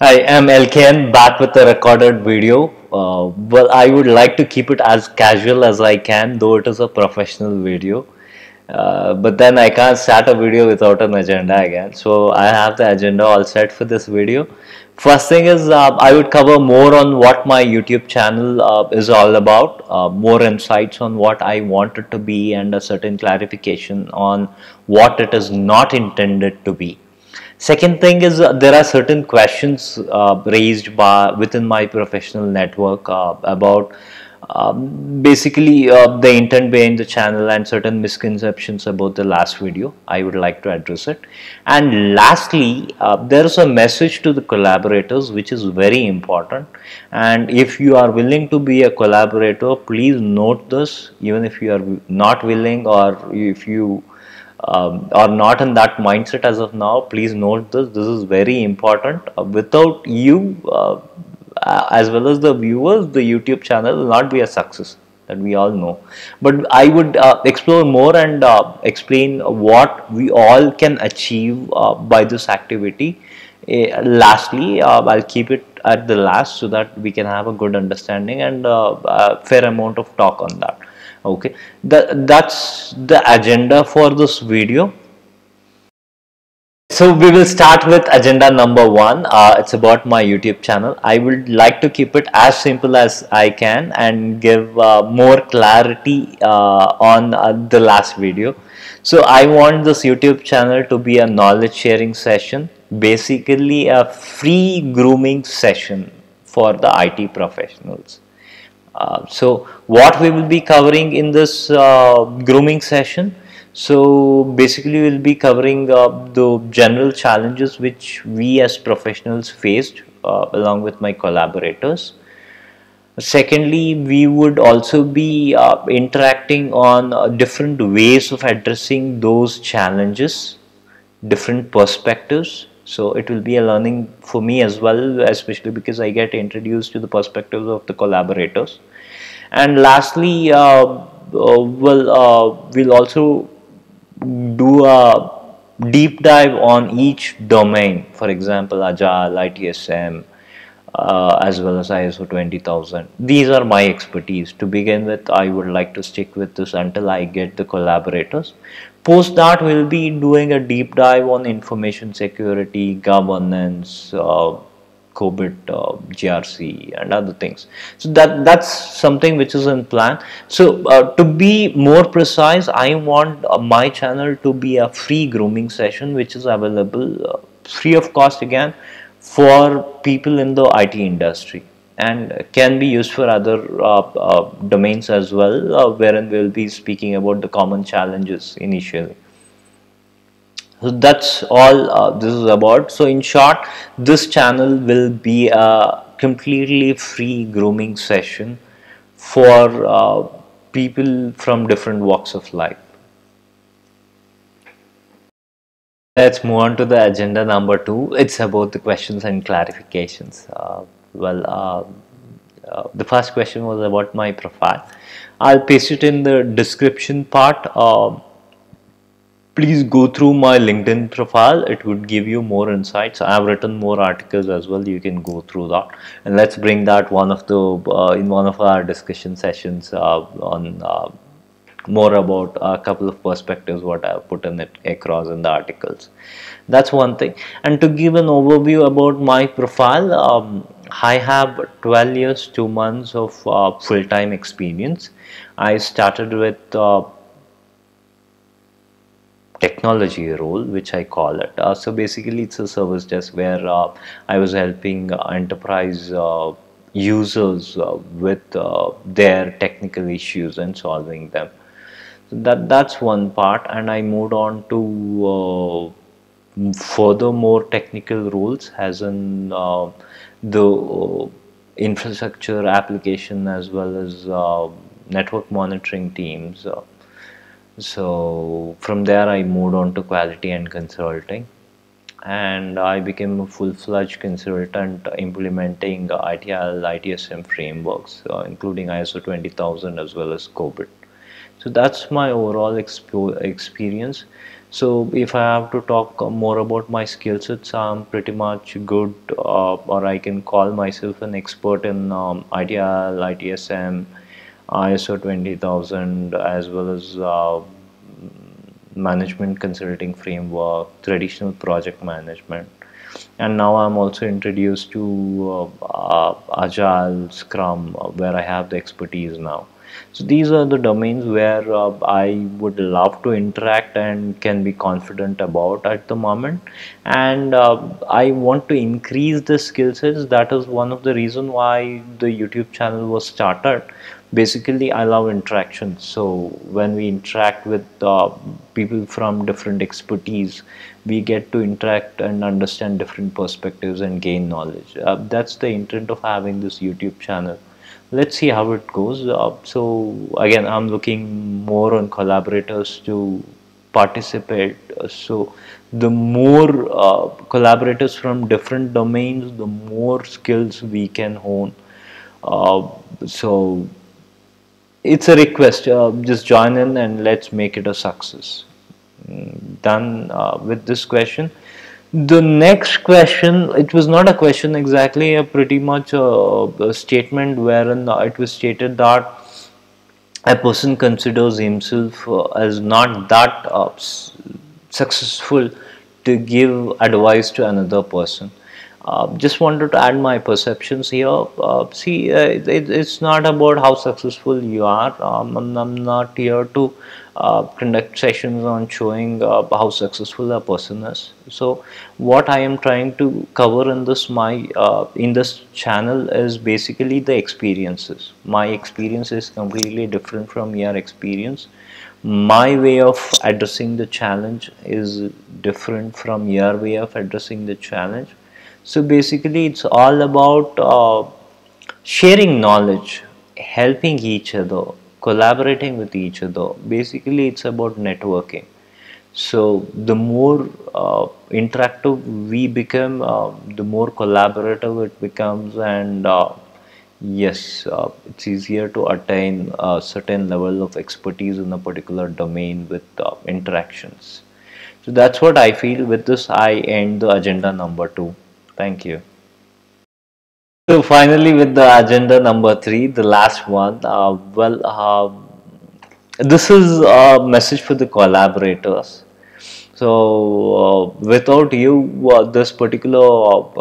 Hi, I'm LKN back with a recorded video. Uh, well, I would like to keep it as casual as I can, though it is a professional video. Uh, but then I can't start a video without an agenda again. So I have the agenda all set for this video. First thing is uh, I would cover more on what my YouTube channel uh, is all about, uh, more insights on what I want it to be and a certain clarification on what it is not intended to be. Second thing is uh, there are certain questions uh, raised by within my professional network uh, about um, basically uh, the intent behind the channel and certain misconceptions about the last video. I would like to address it. And lastly, uh, there is a message to the collaborators which is very important. And if you are willing to be a collaborator, please note this. Even if you are not willing or if you um, are not in that mindset as of now, please note this. This is very important. Uh, without you, uh, as well as the viewers, the YouTube channel will not be a success that we all know. But I would uh, explore more and uh, explain what we all can achieve uh, by this activity. Uh, lastly, I'll keep it at the last so that we can have a good understanding and a fair amount of talk on that okay. That that's the agenda for this video. So we will start with agenda number one. Uh, it's about my youtube channel. I would like to keep it as simple as i can and give uh, more clarity uh, on uh, the last video. So i want this youtube channel to be a knowledge sharing session basically a free grooming session for the IT professionals uh, so what we will be covering in this uh, grooming session? So basically we'll be covering uh, the general challenges which we as professionals faced uh, along with my collaborators. Secondly we would also be uh, interacting on different ways of addressing those challenges different perspectives so it will be a learning for me as well especially because I get introduced to the perspectives of the collaborators and lastly uh, uh, we'll, uh, we'll also do a deep dive on each domain for example agile itsm uh, as well as ISO 20000. These are my expertise. To begin with, I would like to stick with this until I get the collaborators. Post that, we'll be doing a deep dive on information security, governance, uh, COBIT, uh, GRC, and other things. So that that's something which is in plan. So uh, to be more precise, I want uh, my channel to be a free grooming session, which is available uh, free of cost again for people in the IT industry and can be used for other uh, uh, domains as well uh, wherein we will be speaking about the common challenges initially. So that's all uh, this is about. So in short this channel will be a completely free grooming session for uh, people from different walks of life. Let's move on to the agenda number two. It's about the questions and clarifications. Uh, well uh, uh, the first question was about my profile. I'll paste it in the description part. Uh, please go through my linkedin profile. It would give you more insights. I have written more articles as well. You can go through that. And let's bring that one of the uh, in one of our discussion sessions uh, on uh, more about a couple of perspectives what i have put in it across in the articles. That's one thing. And to give an overview about my profile um, i have 12 years 2 months of uh, full-time experience i started with uh, technology role which I call it. Uh, so basically it's a service desk where uh, I was helping enterprise uh, users with their technical issues and solving them. So that that's one part and I moved on to further more technical roles as in the uh, infrastructure application as well as uh, network monitoring teams uh, so from there I moved on to quality and consulting and I became a full-fledged consultant implementing ITIL, ITSM frameworks uh, including ISO 20000 as well as COBIT. So that's my overall experience. So if I have to talk more about my skill sets, I'm pretty much good, uh, or I can call myself an expert in um, ITIL, ITSM, ISO 20000, as well as uh, management consulting framework, traditional project management. And now I'm also introduced to uh, uh, Agile, Scrum, uh, where I have the expertise now. So these are the domains where uh, I would love to interact and can be confident about at the moment. And uh, I want to increase the skill sets. That is one of the reason why the YouTube channel was started. Basically, I love interaction. So when we interact with uh, people from different expertise, we get to interact and understand different perspectives and gain knowledge. Uh, that's the intent of having this YouTube channel let's see how it goes. Uh, so again i'm looking more on collaborators to participate. So the more uh, collaborators from different domains the more skills we can hone. Uh, so it's a request. Uh, just join in and let's make it a success. Mm, done uh, with this question the next question, it was not a question exactly, a pretty much a, a statement wherein it was stated that a person considers himself uh, as not that uh, successful to give advice to another person. Uh, just wanted to add my perceptions here. Uh, see, uh, it, it's not about how successful you are. Um, I'm, I'm, not here to uh, conduct sessions on showing uh, how successful a person is so what i am trying to cover in this my in this channel is basically the experiences my experience is completely different from your experience my way of addressing the challenge is different from your way of addressing the challenge so basically it's all about uh, sharing knowledge helping each other collaborating with each other. Basically, it's about networking. So, the more uh, interactive we become, uh, the more collaborative it becomes, and uh, yes, uh, it's easier to attain a certain level of expertise in a particular domain with uh, interactions. So, that's what I feel. With this, I end the agenda number two. Thank you. So finally, with the agenda number three, the last one. Uh, well, uh, this is a message for the collaborators. So uh, without you, uh, this particular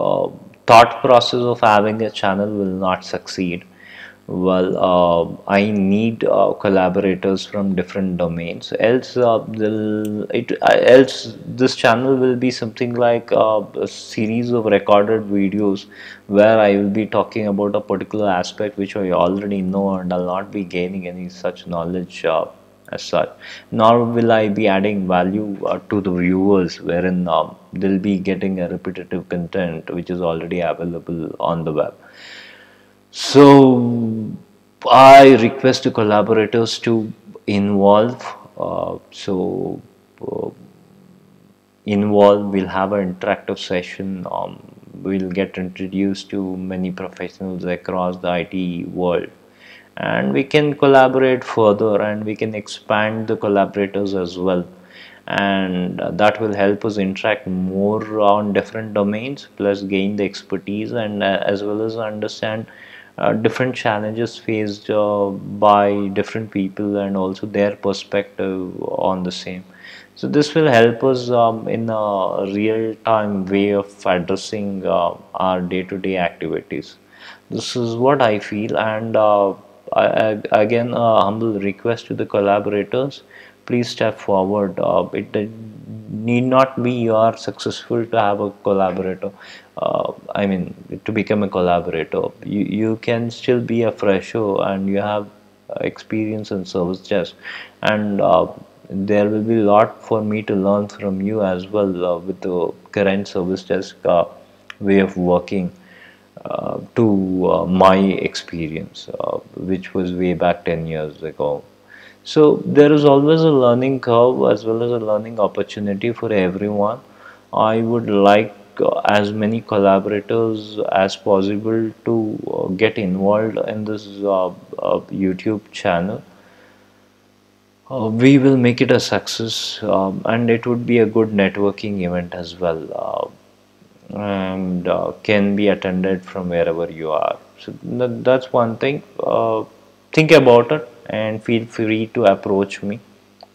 uh, thought process of having a channel will not succeed well uh, i need uh, collaborators from different domains. Else uh, it uh, else this channel will be something like uh, a series of recorded videos where i will be talking about a particular aspect which i already know and i'll not be gaining any such knowledge uh, as such. Nor will i be adding value to the viewers wherein um, they'll be getting a repetitive content which is already available on the web so I request the collaborators to involve. Uh, so uh, involve. We'll have an interactive session. Um, we'll get introduced to many professionals across the IT world and we can collaborate further and we can expand the collaborators as well and that will help us interact more on different domains plus gain the expertise and uh, as well as understand uh, different challenges faced uh, by different people and also their perspective on the same. So this will help us um, in a real-time way of addressing uh, our day-to-day -day activities. This is what i feel and uh, I, I, again a humble request to the collaborators. Please step forward. Uh, it need not be you are successful to have a collaborator. Uh, I mean to become a collaborator you, you can still be a fresher and you have experience in service desk and uh, there will be a lot for me to learn from you as well uh, with the current service desk uh, way of working uh, to uh, my experience which was way back 10 years ago so there is always a learning curve as well as a learning opportunity for everyone. I would like uh, as many collaborators as possible to uh, get involved in this uh, YouTube channel. uh, we will make it a success um, and it would be a good networking event as well uh, and uh, can be attended from wherever you are. So th- that's one thing think about it and feel free to approach me.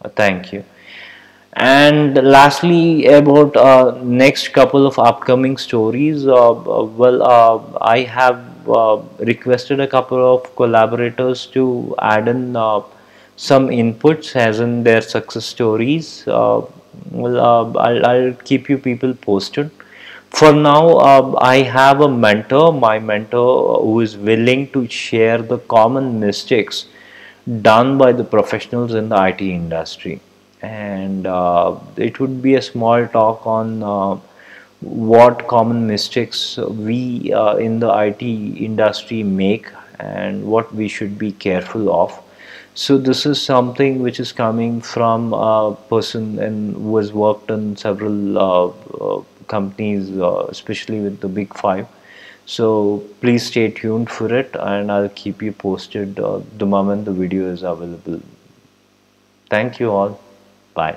Uh, thank you. And lastly about uh, next couple of upcoming stories uh, well uh, i have uh, requested a couple of collaborators to add in uh, some inputs as in their success stories. Well I'll, I'll keep you people posted. For now i have a mentor my mentor who is willing to share the common mistakes done by the professionals in the IT industry. And uh, it would be a small talk on uh, what common mistakes we uh, in the IT industry make and what we should be careful of. So this is something which is coming from a person and who has worked in several uh, uh, companies, uh, especially with the big five. So please stay tuned for it, and I'll keep you posted uh, the moment the video is available. Thank you all. Bye.